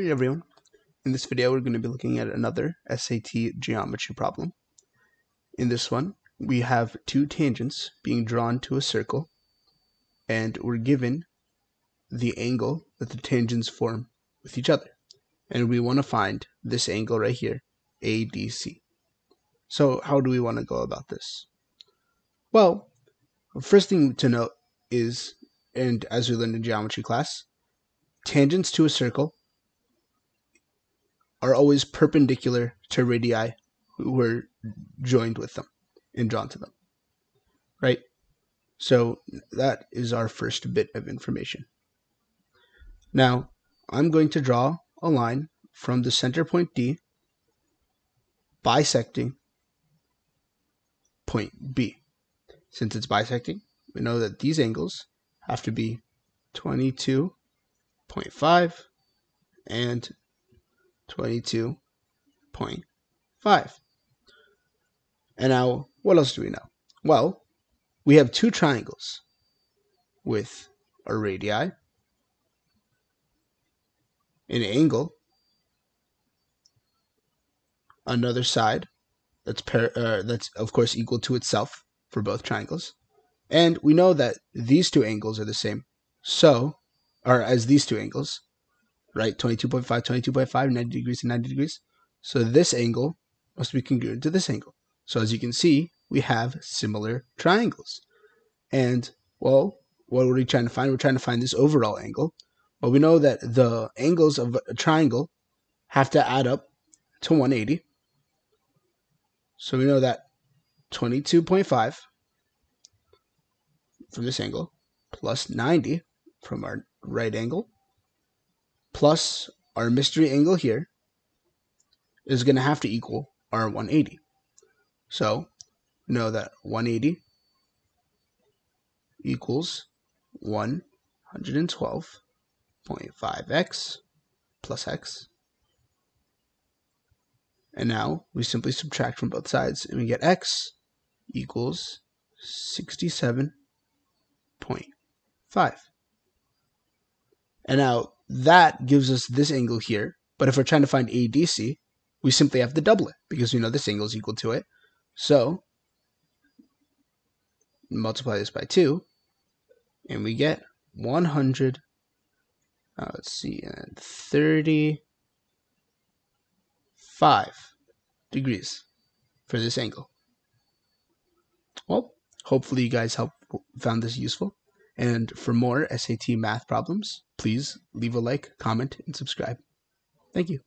Hey everyone. In this video we're going to be looking at another SAT geometry problem. In this one we have two tangents being drawn to a circle and we're given the angle that the tangents form with each other. And we want to find this angle right here, ADC. So how do we want to go about this? Well, first thing to note is, and as we learned in geometry class, tangents to a circle are always perpendicular to radii who are joined with them and drawn to them. Right? So that is our first bit of information. Now, I'm going to draw a line from the center point D bisecting point B. Since it's bisecting, we know that these angles have to be 22.5 and 22.5. And now, what else do we know? Well, we have two triangles with a radii, an angle, another side that's par- uh, that's of course equal to itself for both triangles, and we know that these two angles are the same. So, or as these two angles, right? 22.5, 22.5, 90 degrees and 90 degrees. So this angle must be congruent to this angle. So as you can see, we have similar triangles. And, well, what are we trying to find? We're trying to find this overall angle. Well, we know that the angles of a triangle have to add up to 180. So we know that 22.5 from this angle plus 90 from our right angle plus our mystery angle here is going to have to equal our 180. So know that 180 equals 112.5x plus x. And now we simply subtract from both sides and we get x equals 67.5. And now that gives us this angle here. But if we're trying to find ADC, we simply have to double it because we know this angle is equal to it. So multiply this by 2, and we get 100, uh, let's see, and 35 degrees for this angle. Well, hopefully you guys help, found this useful. And for more SAT math problems, please leave a like, comment, and subscribe. Thank you.